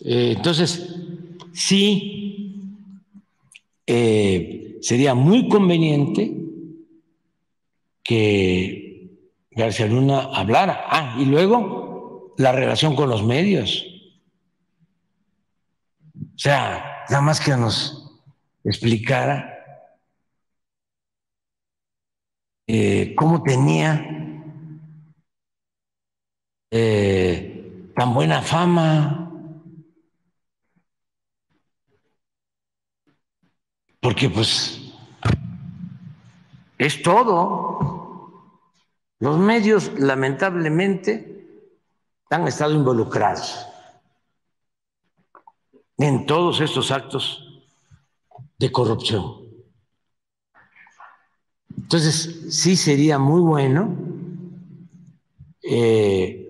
Eh, entonces, sí, eh, sería muy conveniente que García Luna hablara. Ah, y luego la relación con los medios. O sea, nada más que nos explicara eh, cómo tenía tan buena fama, porque pues es todo. Los medios, lamentablemente, han estado involucrados en todos estos actos de corrupción. Entonces, sí sería muy bueno eh,